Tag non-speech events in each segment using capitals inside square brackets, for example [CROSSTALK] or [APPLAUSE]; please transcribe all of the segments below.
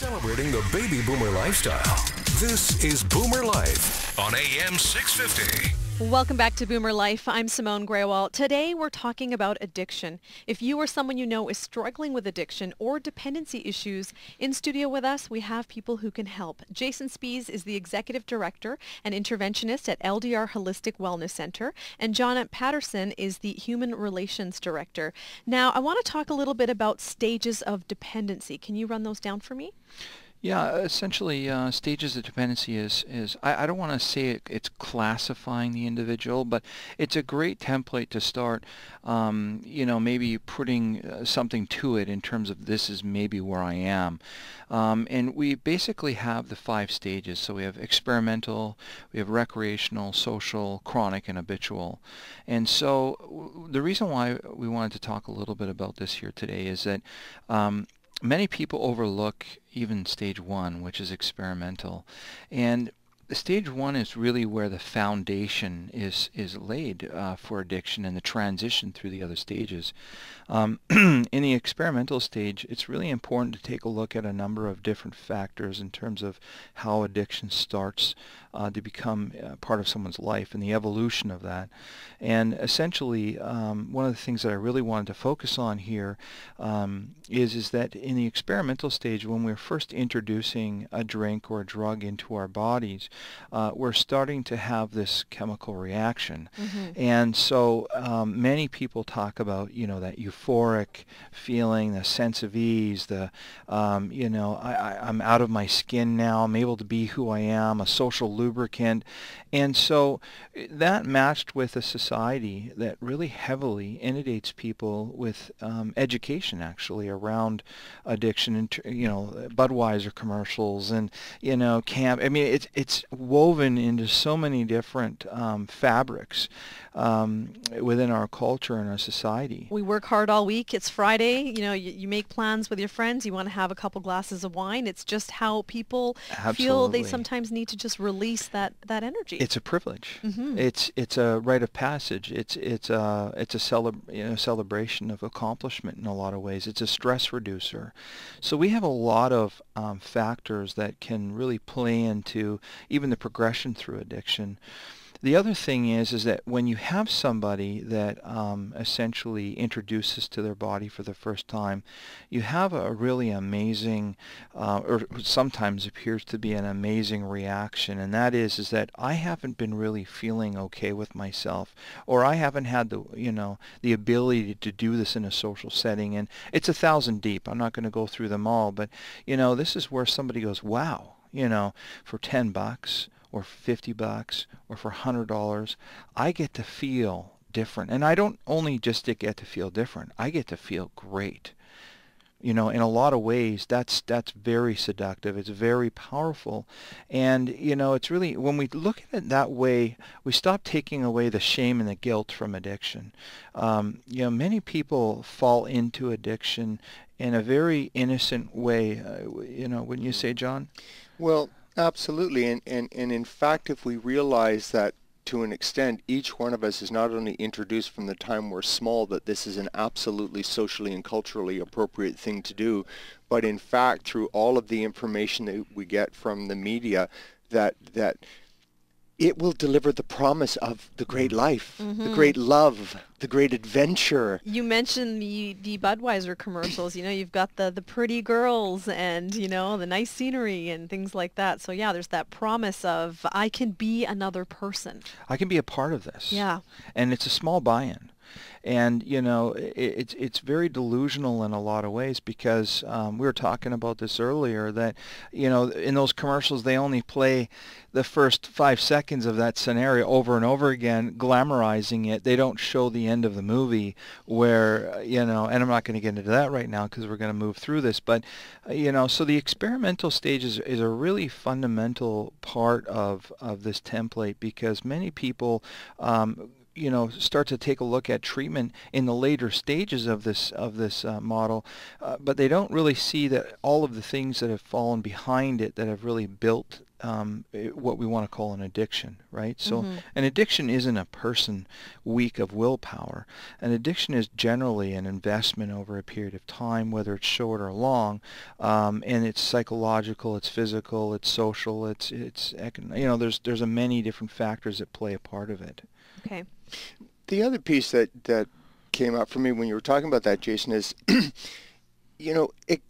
Celebrating the baby boomer lifestyle. This is Boomer Life on AM 650. Welcome back to Boomer Life. I'm Simone Graywall. Today we're talking about addiction. If you or someone you know is struggling with addiction or dependency issues, in studio with us we have people who can help. Jason Spees is the Executive Director and Interventionist at LDR Holistic Wellness Center, and John Patterson is the Human Relations Director. Now, I want to talk a little bit about stages of dependency. Can you run those down for me? Yeah, essentially, uh, stages of dependency is, is I, I don't want to say it, it's classifying the individual, but it's a great template to start, um, you know, maybe putting uh, something to it in terms of this is maybe where I am. Um, and we basically have the five stages. So we have experimental, we have recreational, social, chronic, and habitual. And so the reason why we wanted to talk a little bit about this here today is that um, many people overlook even stage one, which is experimental. And stage one is really where the foundation is is laid uh, for addiction and the transition through the other stages. Um, [CLEARS THROAT] in the experimental stage, it's really important to take a look at a number of different factors in terms of how addiction starts uh, to become uh, part of someone's life and the evolution of that. And essentially, um, one of the things that I really wanted to focus on here um, is is that in the experimental stage, when we're first introducing a drink or a drug into our bodies, uh, we're starting to have this chemical reaction. Mm-hmm. And so um, many people talk about, you know, that euphoric feeling, the sense of ease, the, um, you know, I, I, I'm out of my skin now, I'm able to be who I am, a social lubricant. And so eh, that matched with a society that really heavily inundates people with um, education actually around addiction and, you know, Budweiser commercials and, you know, camp. I mean, it's, it's woven into so many different um, fabrics um, within our culture and our society. We work hard all week. It's Friday. You know, you, you make plans with your friends. You want to have a couple glasses of wine. It's just how people Absolutely. feel they sometimes need to just release that, that energy. It's a privilege. Mm-hmm. It's it's a rite of passage. It's it's a it's a celeb- you know, celebration of accomplishment in a lot of ways. It's a stress reducer. So we have a lot of um, factors that can really play into even the progression through addiction. The other thing is, is that when you have somebody that um, essentially introduces to their body for the first time, you have a really amazing, uh, or sometimes appears to be an amazing reaction, and that is, is that I haven't been really feeling okay with myself, or I haven't had the, you know, the ability to do this in a social setting, and it's a thousand deep. I'm not going to go through them all, but you know, this is where somebody goes, wow, you know, for 10 bucks or 50 bucks or for $100, I get to feel different. And I don't only just get to feel different, I get to feel great. You know, in a lot of ways, that's that's very seductive. It's very powerful, and you know, it's really when we look at it that way, we stop taking away the shame and the guilt from addiction. Um, you know, many people fall into addiction in a very innocent way. Uh, you know, wouldn't you say, John? Well, Absolutely, and, and, and in fact, if we realize that to an extent, each one of us is not only introduced from the time we're small that this is an absolutely socially and culturally appropriate thing to do, but in fact, through all of the information that we get from the media, that that it will deliver the promise of the great life, mm-hmm. the great love, the great adventure. You mentioned the, the Budweiser commercials. You know, you've got the, the pretty girls and, you know, the nice scenery and things like that. So, yeah, there's that promise of I can be another person. I can be a part of this. Yeah. And it's a small buy-in and you know it, it's it's very delusional in a lot of ways because um, we were talking about this earlier that you know in those commercials they only play the first five seconds of that scenario over and over again glamorizing it. They don't show the end of the movie where you know and I'm not going to get into that right now because we're going to move through this but you know so the experimental stage is, is a really fundamental part of of this template because many people um, you know, start to take a look at treatment in the later stages of this of this uh, model, uh, but they don't really see that all of the things that have fallen behind it that have really built um, eh, what we want to call an addiction, right? So Mhm. an addiction isn't a person weak of willpower. An addiction is generally an investment over a period of time, whether it's short or long, um, and it's psychological, it's physical, it's social, it's it's you know there's there's a many different factors that play a part of it. Okay. The other piece that, that came up for me when you were talking about that, Jason, is, [CLEARS THROAT] you know, it,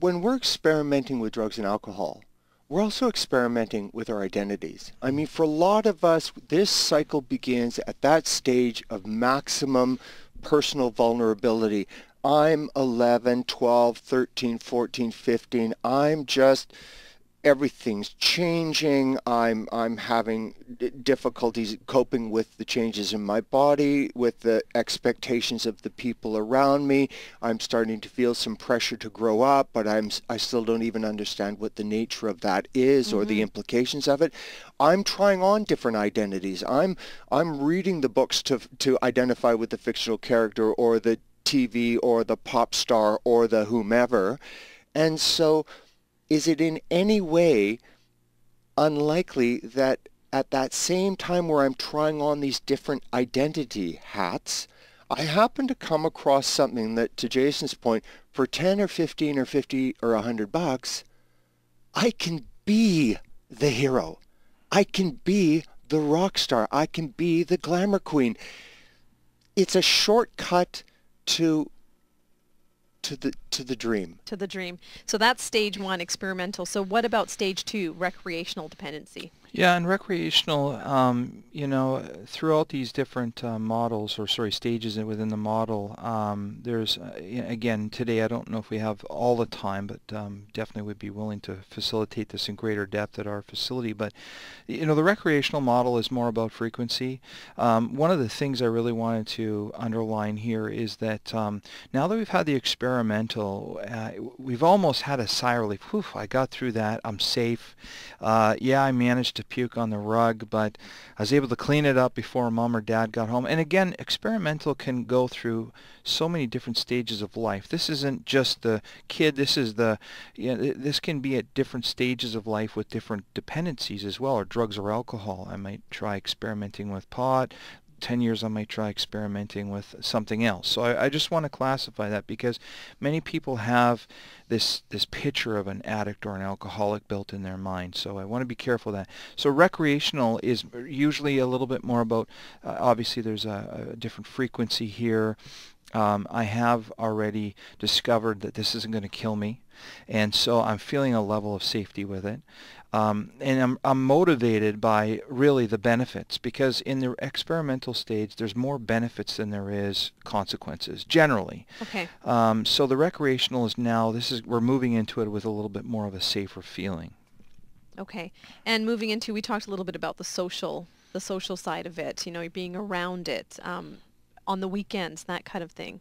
when we're experimenting with drugs and alcohol, we're also experimenting with our identities. I mean, for a lot of us, this cycle begins at that stage of maximum personal vulnerability. I'm 11, 12, 13, 14, 15. I'm just everything's changing. I'm I'm having d- difficulties coping with the changes in my body, with the expectations of the people around me. I'm starting to feel some pressure to grow up, but I'm I still don't even understand what the nature of that is or the mm-hmm. implications of it. I'm trying on different identities. I'm I'm reading the books to to identify with the fictional character or the TV or the pop star or the whomever. And so is it in any way unlikely that at that same time where I'm trying on these different identity hats, I happen to come across something that, to Jason's point, for 10 or 15 or 50 or 100 bucks, I can be the hero. I can be the rock star. I can be the glamour queen. It's a shortcut to to the to the dream. To the dream. So that's stage one, experimental. So what about stage two, recreational dependency? Yeah, and recreational, um, you know, throughout these different uh, models, or sorry, stages within the model, um, there's, uh, again, today I don't know if we have all the time, but um, definitely would be willing to facilitate this in greater depth at our facility. But, you know, the recreational model is more about frequency. Um, one of the things I really wanted to underline here is that um, now that we've had the experimental, uh, we've almost had a sigh relief. Whew, I got through that. I'm safe. Uh, yeah, I managed to puke on the rug, but I was able to clean it up before mom or dad got home. And again, experimental can go through so many different stages of life. This isn't just the kid. This is the, you know, this can be at different stages of life with different dependencies as well, or drugs or alcohol. I might try experimenting with pot. 10 years I might try experimenting with something else. So I, I just want to classify that because many people have this this picture of an addict or an alcoholic built in their mind. So I want to be careful of that. So recreational is usually a little bit more about, uh, obviously there's a, a different frequency here. Um, I have already discovered that this isn't going to kill me. And so I'm feeling a level of safety with it. Um, and I'm, I'm motivated by really the benefits because in the experimental stage, there's more benefits than there is consequences, generally. Okay. Um, so the recreational is now, this is, we're moving into it with a little bit more of a safer feeling. Okay. And moving into, we talked a little bit about the social, the social side of it, you know, being around it, um, on the weekends, that kind of thing.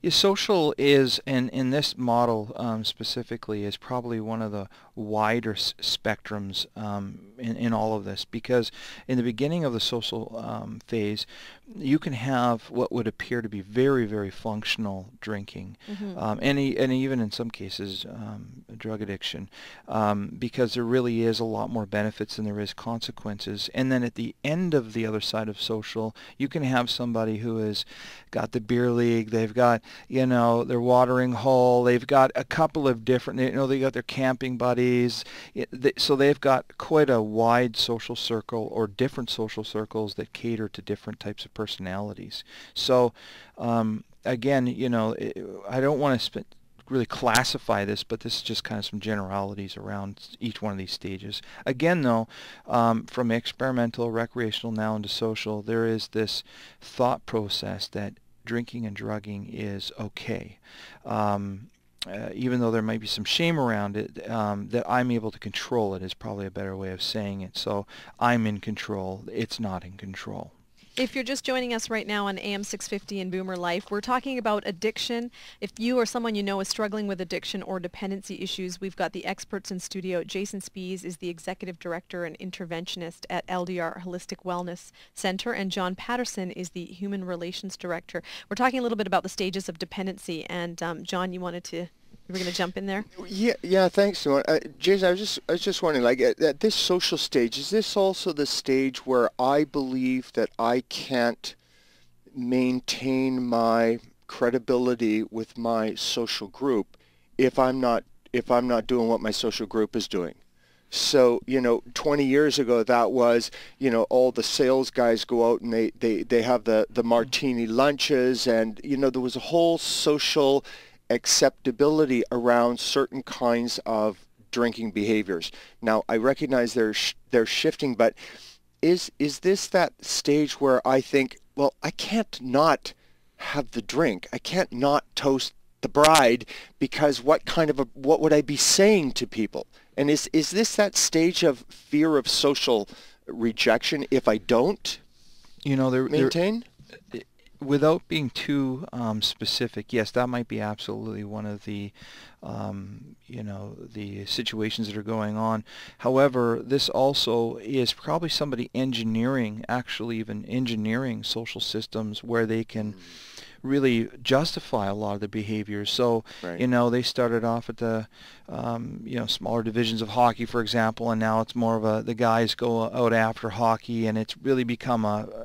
Yeah, social is, and in this model um, specifically, is probably one of the wider spectrums um, in, in all of this because in the beginning of the social um, phase, you can have what would appear to be very, very functional drinking, um, and, e- and even in some cases, um, drug addiction, um, because there really is a lot more benefits than there is consequences. And then at the end of the other side of social, you can have somebody who has got the beer league, they've got, you know, their watering hole, they've got a couple of different, you know, they got their camping buddies, it- they- so they've got quite a wide social circle or different social circles that cater to different types of personalities. So um, again, you know, i I don't want to really classify this, but this is just kind of some generalities around each one of these stages. Again, though, um, from experimental, recreational, now into social, there is this thought process that drinking and drugging is okay. Um, uh, even though there might be some shame around it, um, that I'm able to control it is probably a better way of saying it. So I'm in control. It's not in control. If you're just joining us right now on AM 650 and Boomer Life, we're talking about addiction. If you or someone you know is struggling with addiction or dependency issues, we've got the experts in studio. Jason Spees is the executive director and interventionist at LDR Holistic Wellness Center, and John Patterson is the human relations director. We're talking a little bit about the stages of dependency, and um, John, you wanted to you were going to jump in there. Yeah, yeah. Thanks, uh, Jason. I was just, I was just wondering, like, at, at, this social stage, is this also the stage where I believe that I can't maintain my credibility with my social group if I'm not, if I'm not doing what my social group is doing? So, you know, 20 years ago, that was, you know, all the sales guys go out and they, they, they have the, the martini lunches and, you know, there was a whole social acceptability around certain kinds of drinking behaviors. Now, I recognize they're sh- they're shifting, but is is this that stage where I think, well, I can't not have the drink. I can't not toast the bride because what kind of a what would I be saying to people? And is is this that stage of fear of social rejection if I don't? You know, there maintain. There, without being too um, specific, yes, that might be absolutely one of the, um, you know, the situations that are going on. However, this also is probably somebody engineering, actually even engineering social systems where they can. Mm really justify a lot of the behaviors. So, right. you know, they started off at the, um, you know, smaller divisions of hockey, for example, and now it's more of a, the guys go out after hockey, and it's really become a,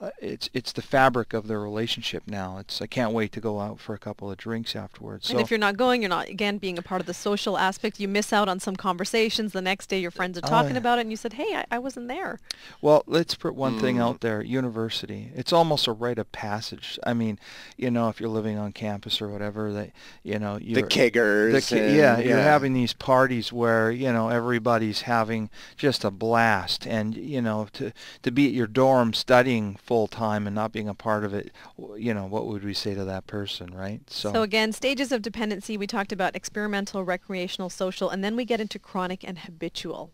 uh, it's it's the fabric of their relationship now. It's I can't wait to go out for a couple of drinks afterwards. And if you're not going, you're not again being a part of the social aspect. You miss out on some conversations. The next day, your friends are oh, talking about it, and you said, "Hey, I, I wasn't there." Well, let's put one mm. thing out there. University. It's almost a rite of passage. I mean, you know, if you're living on campus or whatever, that you know, the keggers. The, and, yeah, you're having these parties where you know everybody's having just a blast, and you know, to to be at your dorm studying full time and not being a part of it, you know, what would we say to that person, right? So, so again, stages of dependency, we talked about experimental, recreational, social, and then we get into chronic and habitual.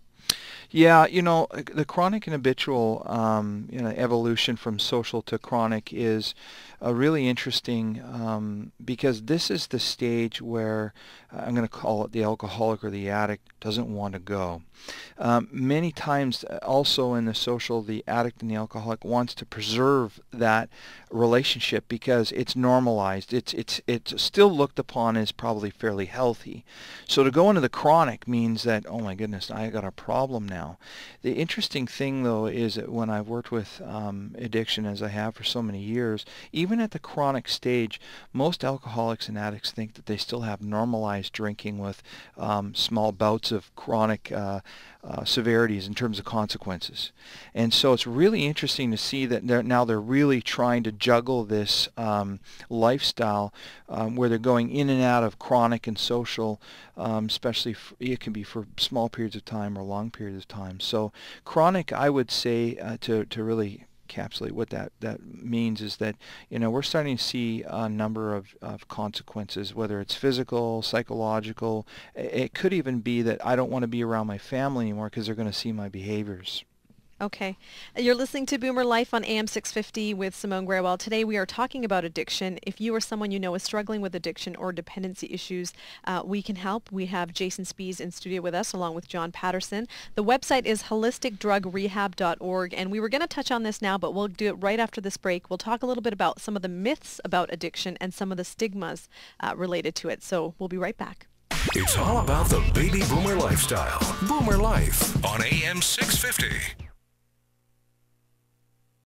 Yeah, you know, the chronic and habitual um, you know, evolution from social to chronic is uh, really interesting um, because this is the stage where uh, I'm going to call it the alcoholic or the addict doesn't want to go. Um, many times uh, also in the social, the addict and the alcoholic wants to preserve that relationship because it's normalized. It's, it's, it's still looked upon as probably fairly healthy. So to go into the chronic means that, oh my goodness, I got a problem now. The interesting thing though is that when I've worked with um, addiction as I have for so many years, even at the chronic stage, most alcoholics and addicts think that they still have normalized drinking with um, small bouts of chronic uh, uh, severities in terms of consequences. And so it's really interesting to see that they're, now they're really trying to juggle this um, lifestyle um, where they're going in and out of chronic and social, um, especially f- it can be for small periods of time or long periods of time. So chronic, I would say, uh, to, to really encapsulate what that, that means is that, you know, we're starting to see a number of, of consequences, whether it's physical, psychological. It could even be that I don't want to be around my family anymore because they're going to see my behaviors. Okay. You're listening to Boomer Life on AM 650 with Simone Graywell. Today we are talking about addiction. If you or someone you know is struggling with addiction or dependency issues, uh, we can help. We have Jason Spies in studio with us along with John Patterson. The website is holisticdrugrehab.org and we were going to touch on this now, but we'll do it right after this break. We'll talk a little bit about some of the myths about addiction and some of the stigmas uh, related to it. So we'll be right back. It's all about the baby boomer lifestyle. Boomer Life on AM 650.